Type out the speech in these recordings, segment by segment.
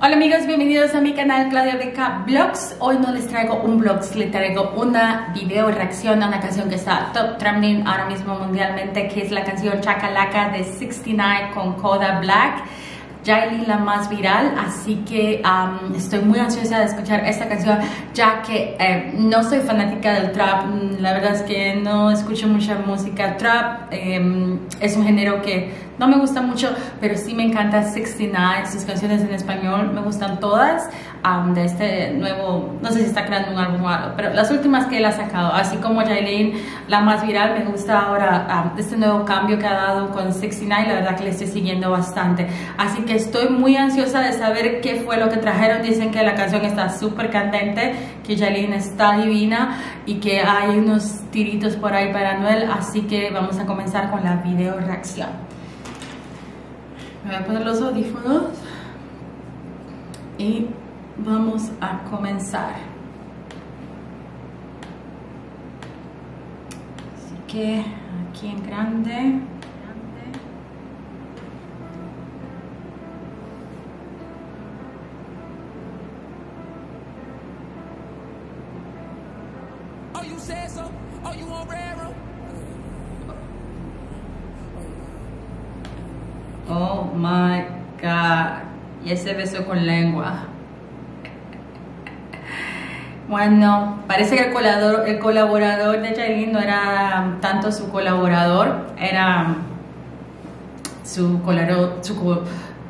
Hola amigos, bienvenidos a mi canal Claudia Beca Vlogs. Hoy no les traigo un vlog, les traigo una video reacción a una canción que está top trending ahora mismo mundialmente, que es la canción Chacalaca de 69 con Coda Black. Yailin la más viral, así que um, estoy muy ansiosa de escuchar esta canción, ya que eh, no soy fanática del trap, mm, la verdad es que no escucho mucha música trap, eh, es un género que no me gusta mucho, pero sí me encanta 69, sus canciones en español me gustan todas, um, de este nuevo, no sé si está creando un álbum o algo, pero las últimas que él ha sacado, así como Jailin, la más viral, me gusta ahora um, este nuevo cambio que ha dado con 69, la verdad que le estoy siguiendo bastante, así que estoy muy ansiosa de saber qué fue lo que trajeron, dicen que la canción está súper candente, que Jailin está divina y que hay unos tiritos por ahí para Noel, así que vamos a comenzar con la video reacción. Me voy a poner los audífonos y vamos a comenzar. Así que aquí en grande. Oh my God. Y ese beso con lengua. Bueno, parece que el colaborador, el colaborador de Jailin no era tanto su colaborador, era su, colaborador,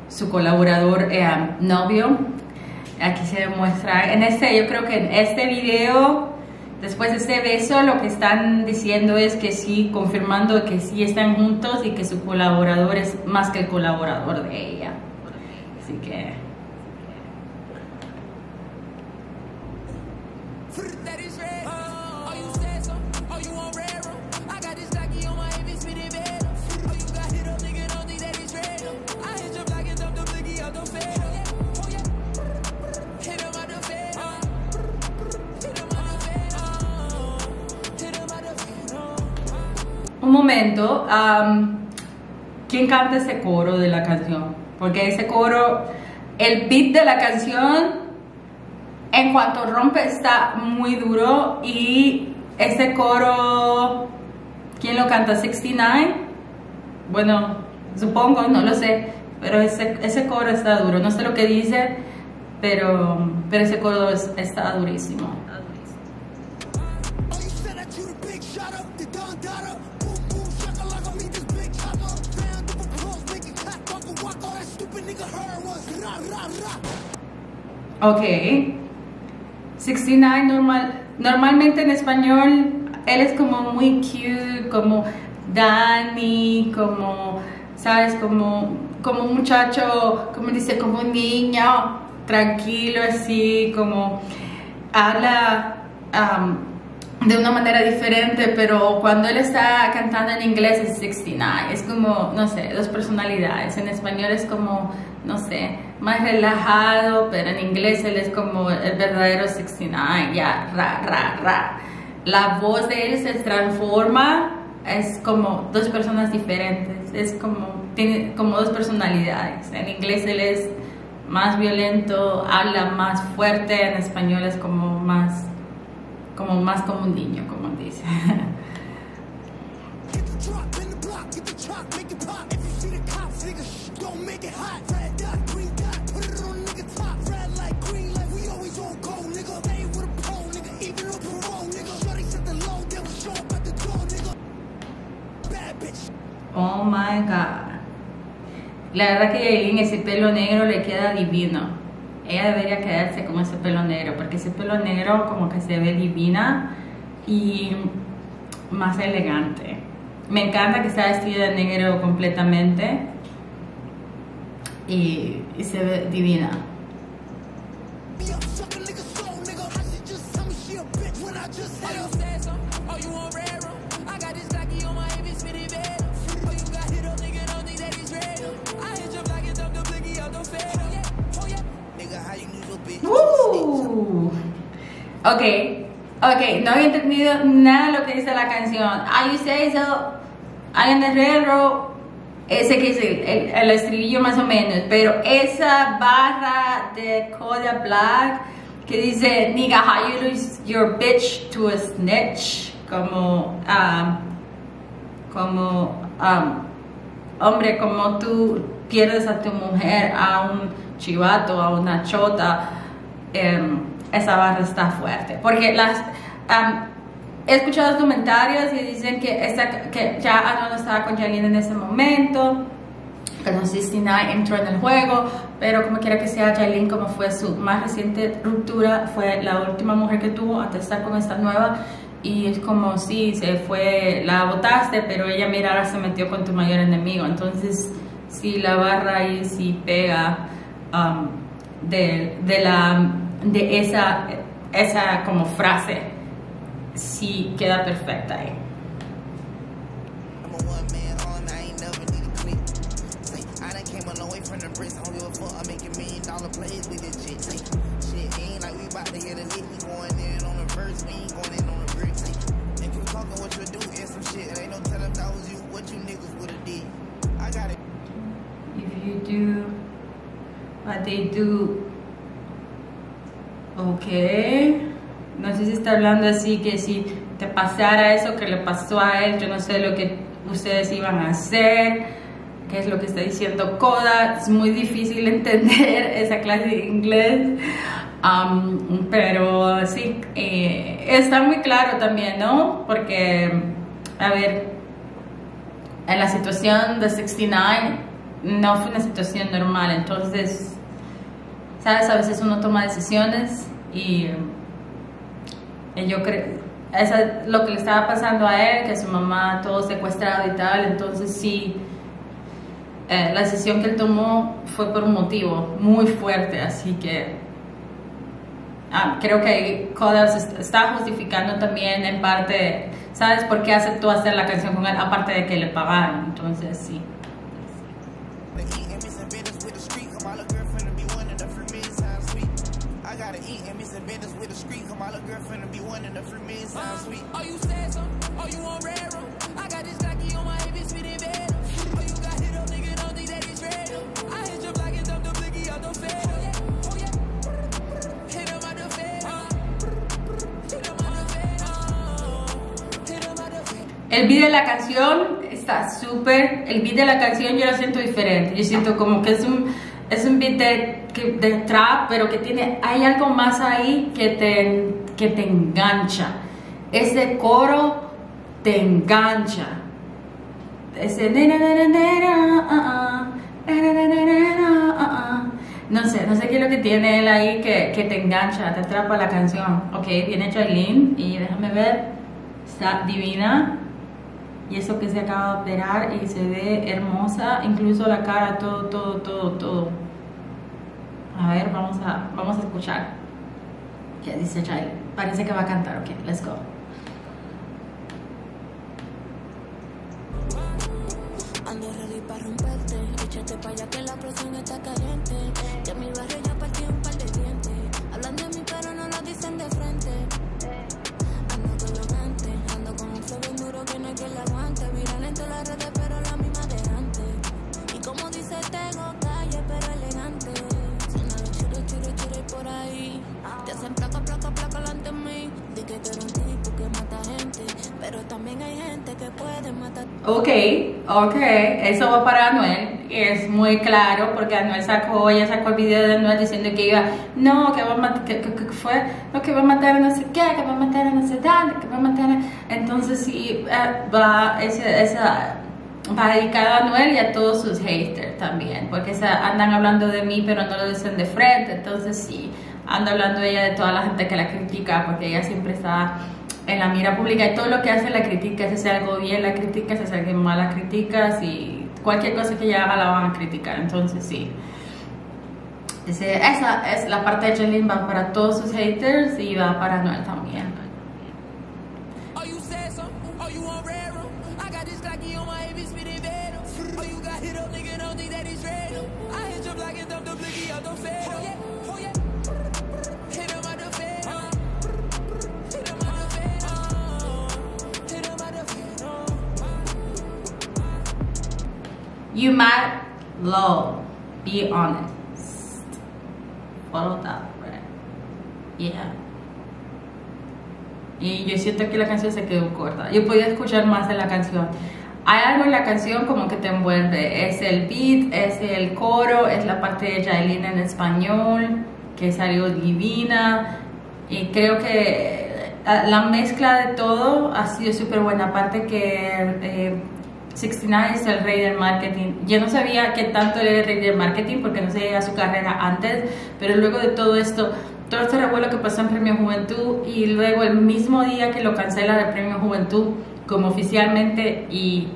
su, colaborador eh, novio. Aquí se demuestra, en este, yo creo que en este video Después de ese beso, lo que están diciendo es que sí, confirmando que sí están juntos y que su colaborador es más que el colaborador de ella. Así que un momento, ¿quién canta ese coro de la canción? Porque ese coro, el beat de la canción, en cuanto rompe está muy duro y ese coro, ¿quién lo canta? 69. Bueno, supongo, no lo sé, pero ese, ese coro está duro. No sé lo que dice, pero, pero ese coro está durísimo. Ok. 69 normal, normalmente en español él es como muy cute, como Danny, como, ¿sabes? Como, como un muchacho, como dice, como un niño, tranquilo así, como habla de una manera diferente, pero cuando él está cantando en inglés es 69, es como, no sé, dos personalidades, en español es como, no sé, más relajado, pero en inglés él es como el verdadero 69, ya, ra, ra, ra. La voz de él se transforma, es como dos personas diferentes, es como, tiene como dos personalidades. En inglés él es más violento, habla más fuerte, en español es como más, más como un niño, como dice. Oh my god. La verdad que Yailin ese pelo negro le queda divino. Ella debería quedarse con ese pelo negro, porque ese pelo negro como que se ve divina y más elegante. Me encanta que sea vestida de negro completamente y, y se ve divina. Ok, ok, no había entendido nada de lo que dice la canción. I say so, I in the railroad, ese que es el, el, estribillo más o menos, pero esa barra de Kodak Black que dice, nigga, how you lose your bitch to a snitch, como, um, como, um, hombre, como tú pierdes a tu mujer a un chivato, a una chota, em, esa barra está fuerte, porque las... Um, he escuchado comentarios y dicen que, esta, que ya Anuel estaba con Jalin en ese momento, que no 69 entró en el juego, pero como quiera que sea, Jalin, como fue su más reciente ruptura, fue la última mujer que tuvo antes de estar con esta nueva. Y es como si se fue, la votaste, pero ella, mira, ahora se metió con tu mayor enemigo. Entonces, si la barra ahí sí pega um, de, de, la, de esa, esa como frase sí queda perfecta ahí. Come one man on I never need to quit I didn't came alone friend and bring only for I making mean dollar plays with it Shit ain't like we bothered here to need me on there on a verse we going on on pretty And can't talk about what you were doing and some shit and ain't no tell up told you what you niggas were to do I got it. If you do what they do, okay. No sé si está hablando así que si te pasara eso que le pasó a él, yo no sé lo que ustedes iban a hacer, qué es lo que está diciendo Coda, es muy difícil entender esa clase de inglés, um, pero sí, eh, está muy claro también, ¿no? Porque, a ver, en la situación de 69 no fue una situación normal, entonces, ¿sabes? A veces uno toma decisiones y yo creo, eso es lo que le estaba pasando a él, que su mamá todo secuestrado y tal, entonces sí, eh, la decisión que él tomó fue por un motivo muy fuerte, así que ah, creo que Kodas está justificando también en parte, ¿sabes por qué aceptó hacer la canción con él? Aparte de que le pagaron, entonces sí. El beat de la canción está súper, el beat de la canción yo lo siento diferente, yo siento como que es un, es un beat de, trap, pero que tiene, hay algo más ahí que te, que te engancha. Ese coro te engancha. Ese no sé, no sé qué es lo que tiene él ahí que, que te engancha, te atrapa la canción. Ok, viene Jailin y déjame ver, está divina y eso que se acaba de operar y se ve hermosa, incluso la cara, todo, todo, todo, todo. A ver, vamos a, vamos a escuchar. ¿Qué dice Chai? Parece que va a cantar, ok, let's go. Ando ready para romperte, para allá que la presión está caliente. Ok, eso va para Anuel, es muy claro porque Anuel sacó, ella sacó el video de Anuel diciendo que iba, no, que va a matar, que, que, que fue, no, que va a matar a no sé qué, que va a matar a no sé dónde, que va a matar a... Entonces sí, eh, va, ese, esa, va dedicada a Anuel y a todos sus haters también, porque andan hablando de mí pero no lo dicen de frente, entonces sí, anda hablando ella de toda la gente que la critica porque ella siempre está en la mira pública y todo lo que hace la critica, si hace algo bien la critica, si hace algo mal la critica, si cualquier cosa que ella haga la van a criticar, entonces sí. Ese, esa es la parte de Jelin va para todos sus haters y va para Noel también. You might love, be honest. Follow that, right? Yeah. Y yo siento que la canción se quedó corta. Yo podía escuchar más de la canción. Hay algo en la canción como que te envuelve. Es el beat, es el coro, es la parte de Jailin en español, que salió divina. Y creo que eh, la mezcla de todo ha sido súper buena. Aparte que eh, 69 es el rey del marketing. Yo no sabía que tanto era el rey del marketing porque no sabía su carrera antes, pero luego de todo esto todo este revuelo que pasó en Premio Juventud y luego el mismo día que lo cancela del Premio Juventud como oficialmente y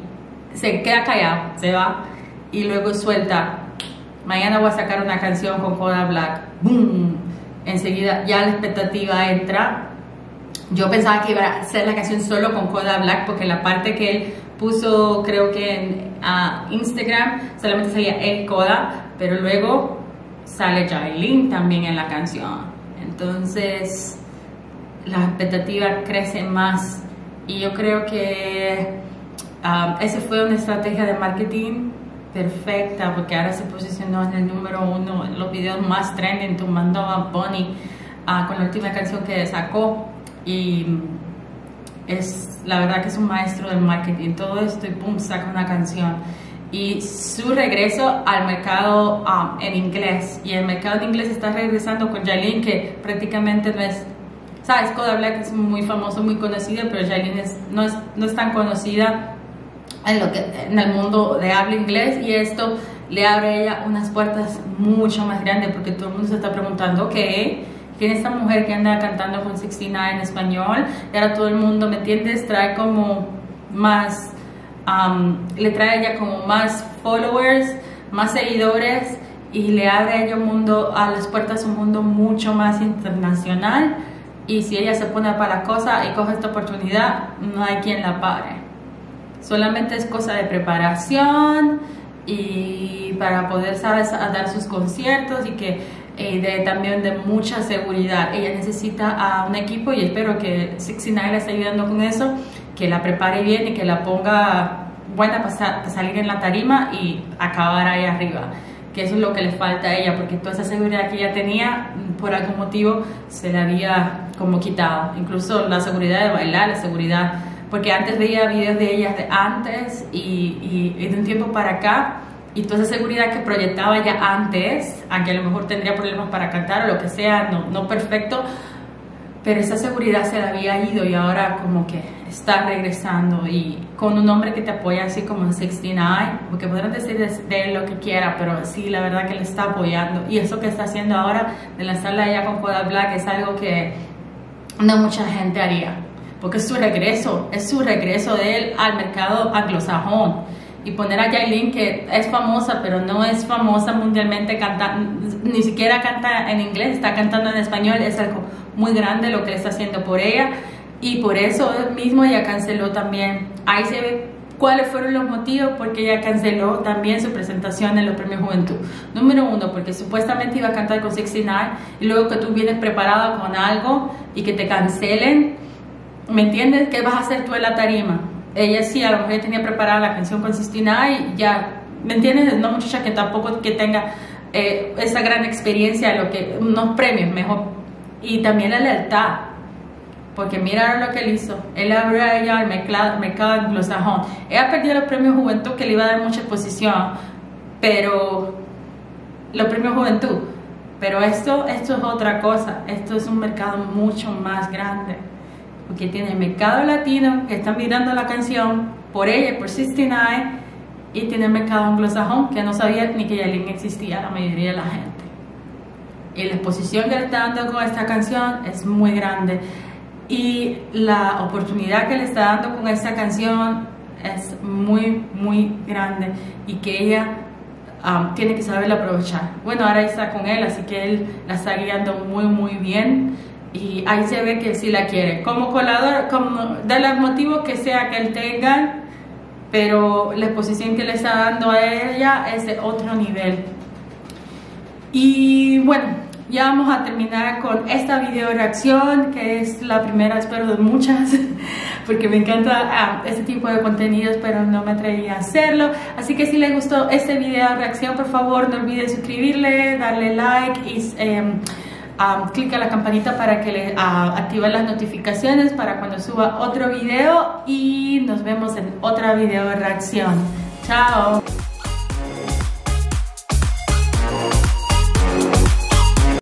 se queda callado, se va y luego suelta, mañana voy a sacar una canción con Coda Black, ¡boom! Enseguida ya la expectativa entra. Yo pensaba que iba a ser la canción solo con Coda Black porque la parte que él puso creo que en Instagram solamente salía el Coda, pero luego sale Jailin también en la canción. Entonces, la expectativa crece más y yo creo que um, esa fue una estrategia de marketing perfecta porque ahora se posicionó en el número uno en los videos más trending tomando a Bonnie uh, con la última canción que sacó y es la verdad que es un maestro del marketing todo esto y pum saca una canción y su regreso al mercado um, en inglés. Y el mercado en inglés está regresando con Jailin, que prácticamente no es, sabes, Coda Black es muy famoso, muy conocida, pero Jailin no, es, no es tan conocida en, lo que, en el mundo de habla inglés y esto le abre a ella unas puertas mucho más grandes porque todo el mundo se está preguntando, ok, ¿quién es esta mujer que anda cantando con 69 en español? Y ahora todo el mundo, ¿me entiendes? Trae como más le trae a ella como más followers, más seguidores y le abre a ella un mundo, a las puertas un mundo mucho más internacional y si ella se pone para la cosa y coge esta oportunidad, no hay quien la pare. Solamente es cosa de preparación y para poder, sabes, dar sus conciertos y que eh, de, también de mucha seguridad. Ella necesita a un equipo y espero que 69 le esté ayudando con eso que la prepare bien y que la ponga buena para, salir en la tarima y acabar ahí arriba que eso es lo que le falta a ella, porque toda esa seguridad que ella tenía, por algún motivo, se la había como quitado. Incluso la seguridad de bailar, la seguridad, porque antes veía videos de ella de antes y, y, de un tiempo para acá, y toda esa seguridad que proyectaba ya antes, aunque a lo mejor tendría problemas para cantar o lo que sea, no, no perfecto, pero esa seguridad se la había ido y ahora como que está regresando. Y con un hombre que te apoya así como en 69, porque podrán decir de, él lo que quiera, pero sí, la verdad que le está apoyando. Y eso que está haciendo ahora de lanzarla ya con Coda Black es algo que no mucha gente haría, porque es su regreso, es su regreso de él al mercado anglosajón y poner a Yailin que es famosa pero no es famosa mundialmente canta ni siquiera canta en inglés está cantando en español es algo muy grande lo que está haciendo por ella y por eso mismo ella canceló también. Ahí se ve cuáles fueron los motivos porque ella canceló también su presentación en los premios Juventud. Número uno, porque supuestamente iba a cantar con 69 y luego que tú vienes preparada con algo y que te cancelen, ¿me entiendes? ¿Qué vas a hacer tú en la tarima? Ella sí, a lo mejor tenía preparada la canción con 69 y ya, ¿me entiendes? No muchacha que tampoco que tenga eh, esa gran experiencia, lo que unos premios, mejor y también la lealtad. Porque mira lo que él hizo. Él abrió ella al mercado, mercado anglosajón. Ella perdió los premios Juventud que le iba a dar mucha exposición. Pero los premios Juventud. Pero esto, esto es otra cosa. Esto es un mercado mucho más grande. Porque tiene el mercado latino que está mirando la canción por ella, por 69. Y tiene el mercado anglosajón que no sabía ni que Yalin existía la mayoría de la gente. Y la exposición que le está dando con esta canción es muy grande. Y la oportunidad que le está dando con esta canción es muy muy grande y que ella um, tiene que saberla aprovechar. Bueno ahora está con él así que él la está guiando muy muy bien y ahí se ve que sí la quiere como colador como de los motivos que sea que él tenga pero la exposición que le está dando a ella es de otro nivel y bueno ya vamos a terminar con esta video reacción, que es la primera, espero, de muchas, porque me encanta ah, este tipo de contenidos, pero no me atreví a hacerlo. Así que si les gustó este video reacción, por favor, no olviden suscribirle, darle like y... Eh, um, clic a la campanita para que le uh, active las notificaciones para cuando suba otro video y nos vemos en otra video reacción. Chao.